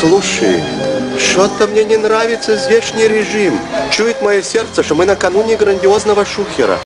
Слушай, что-то мне не нравится здешний режим. Чует мое сердце, что мы накануне грандиозного шухера.